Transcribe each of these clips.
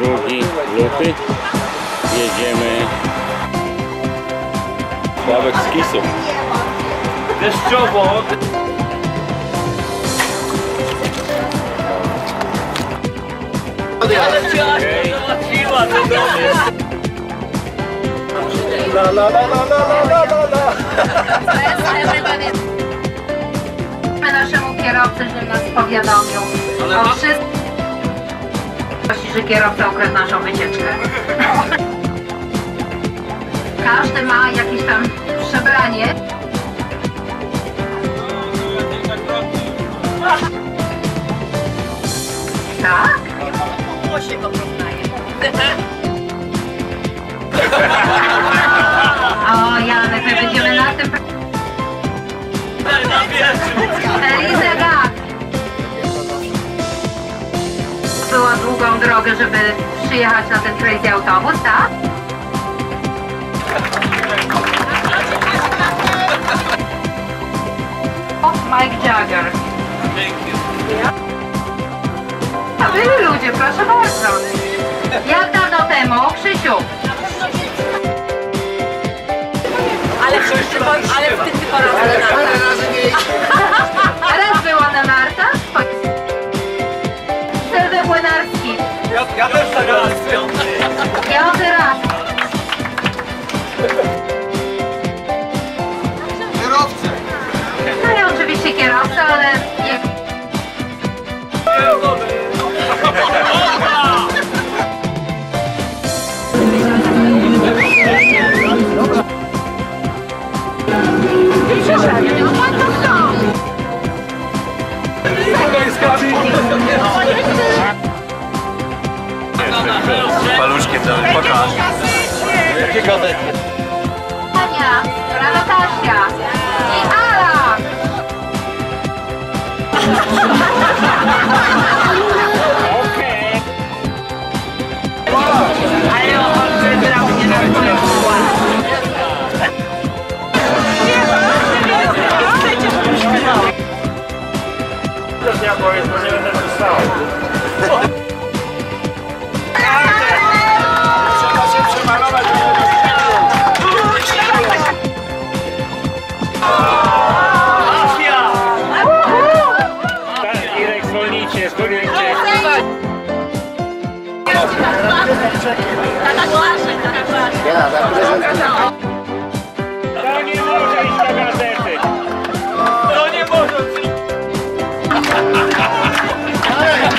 luty. Jedziemy Sławek z Kisu. Deszczowo. Ale cię Asia załatwiła, to dobrze. La la la la la la la la naszemu kierowcy, że nas powiadomił o wszystkim. Że kierowca ukradł naszą wycieczkę. Każdy ma jakieś tam przebranie. Tak? To się go poznaje. O, Janek, my będziemy na tym... Na. Długą drogę, żeby przyjechać na ten crazy autobus, tak? O, Mike Jagger. Thank you. A byli ludzie, proszę bardzo. Jak dawno temu, Krzysiu? Ale w tym tylko, ale w tym tylko raz na nartach. to už pokáž. Jaké kazety? Tania, Natáša.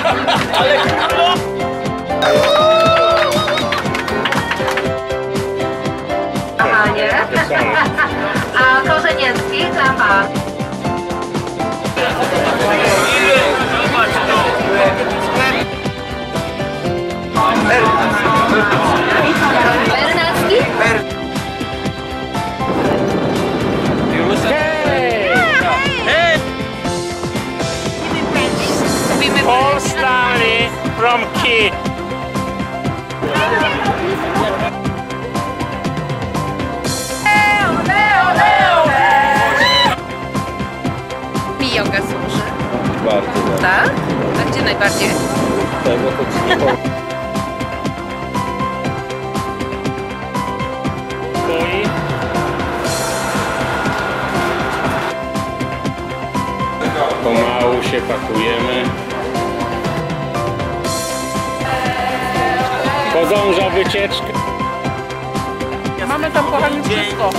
Ale królo! Kochanie. A Korzeniecki dla Was. Ile? Zobacz to. Najbardziej? Tego to ci nie powiem. Pomału się pakujemy. Podąża wycieczka. Mamy tam kochani wszystko.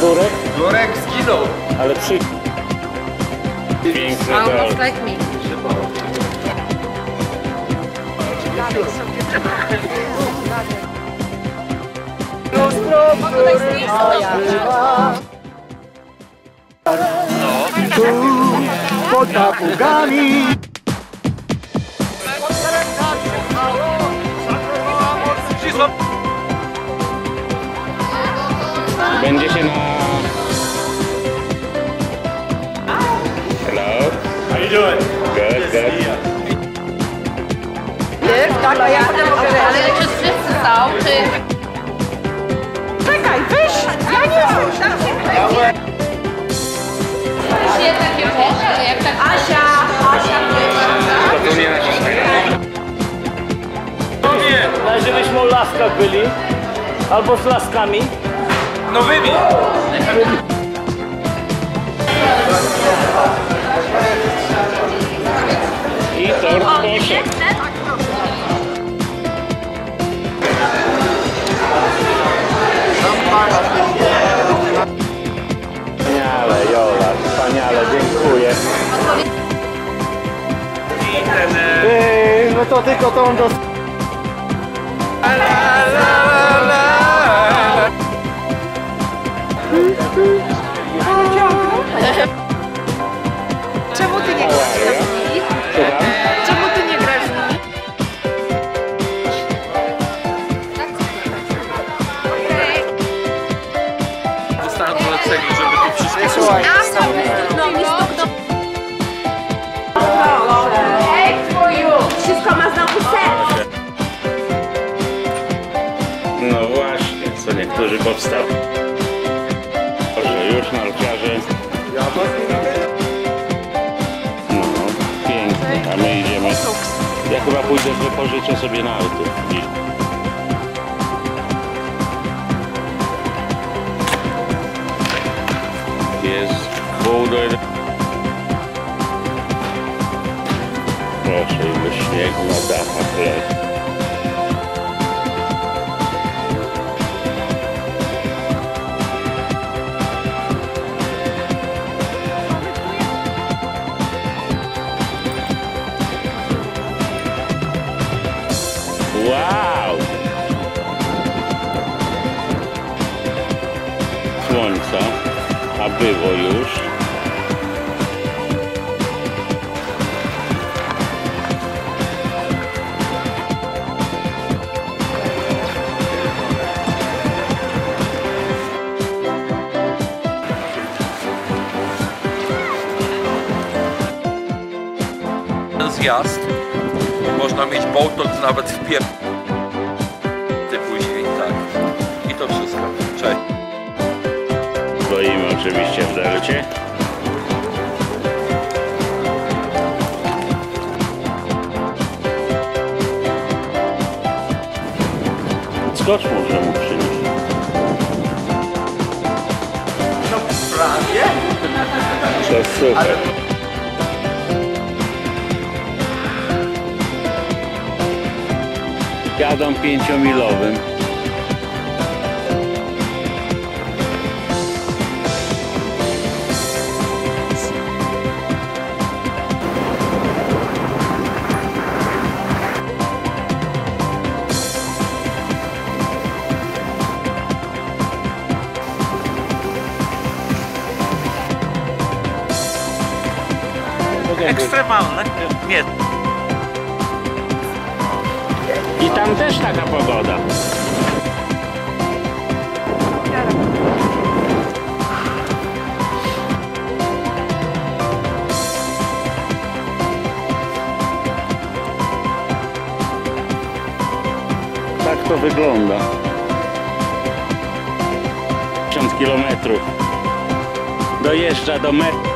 A Durek? Jurek zginął. Ale przy... Piękny Almost gol. like me. Pod papugami. Będzie się na... doing? Good, good. Ty. Tak, Ale czy wszyscy są, czy... Czekaj, wyś! Ja nie jestem, się. Się. Tak- Asia, Asia, To. No nie, żebyśmy o laskach byli. Albo z laskami. Nowymi. I tort poszedł. Wspaniale, Jola, wspaniale, dziękuję. Ej, no to tylko tą dos... niektórzy powstali. Proszę, już narciarze. No, pięknie, a my idziemy. Ja chyba pójdę, że pożyczę sobie na auto. Jest pół. Proszę, ile śniegu na dachach leży. Wow! Słońca, a było już. zjazd. Można mieć bołtok nawet w pier... Ty później, tak. I to wszystko. Cześć. Stoimy oczywiście w delcie. Skocz może mu przynieść. No prawie. To super. Jadą pięciomilowym. Ekstremalne. Nie. I tam też taka pogoda. Tak to wygląda. 1000 kilometrów. Dojeżdża do mety.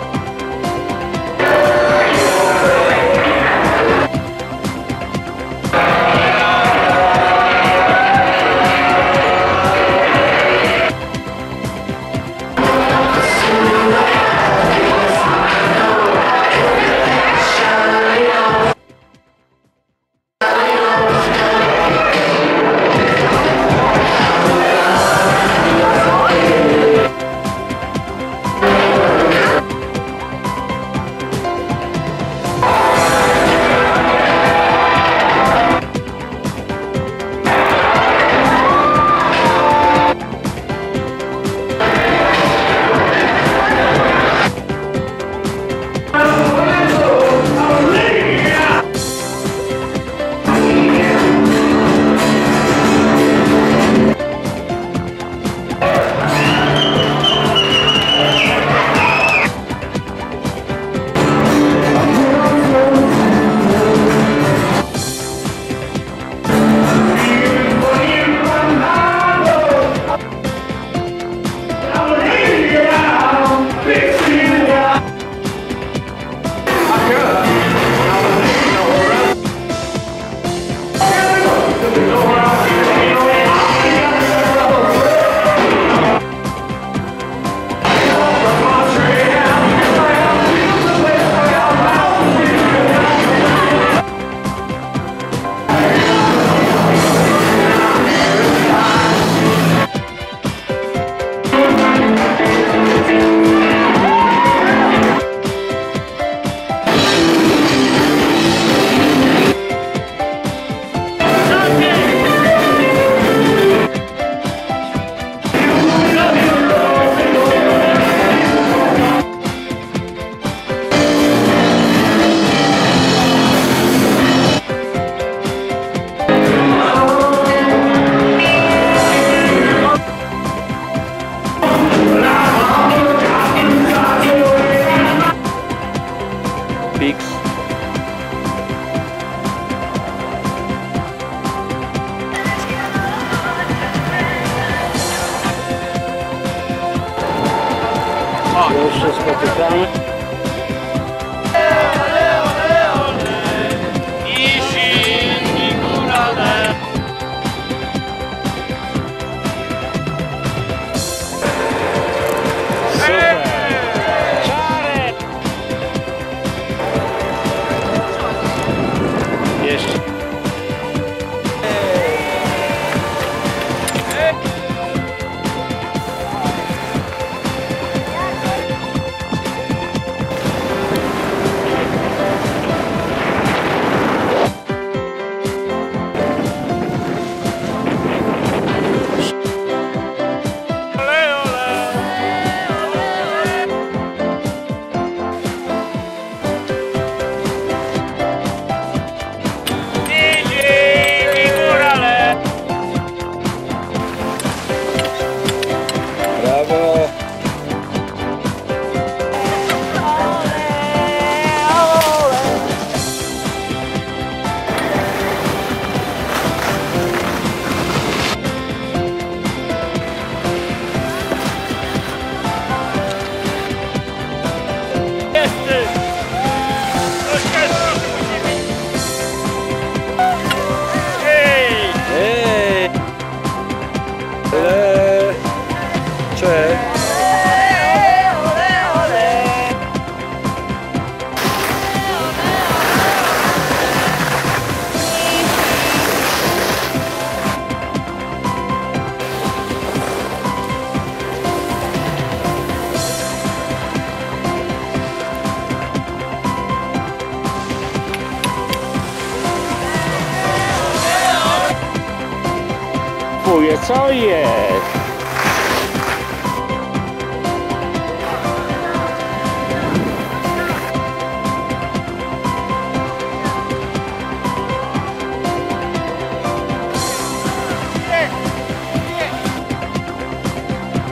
Kupuję, co jest?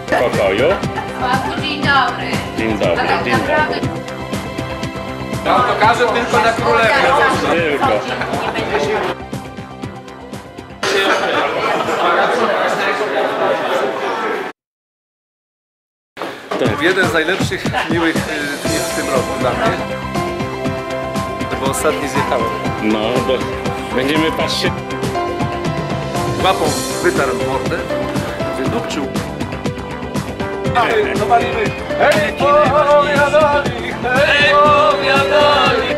W pokoju? Sławku, dzień dobry. Dzień dobry, A tak dzień dobry. naprawdę Ja to każę tylko na królewę. Tylko. Jeden z najlepszych, miłych y, dni w tym roku dla mnie. Bo ostatni zjechałem. No, bo będziemy patrzeć. Łapą wytarł mordę, wydupczył. No walimy. Hej, powiadali, hej, powiadali.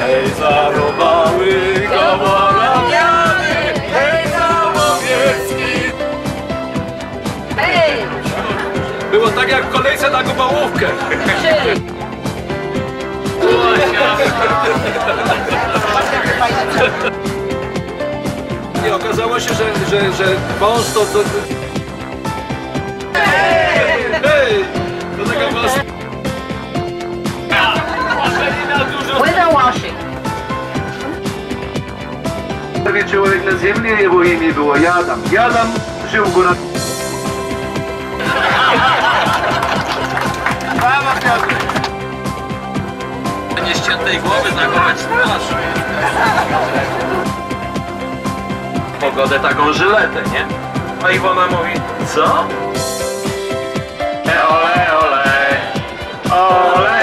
Hej, zarobały kawaramiany, kolejce na gubałówkę. I okazało się, że, że, że wąs to... to... Hej! To taka was... Washing. Prawie człowiek na ziemi, jego imię było Jadam. Jadam żył go na... Brawo Piotr! Nie ściętej głowy zachować twarz. Pogodę taką żyletę, nie? No A Iwona mówi, co? E, ole, ole, ole.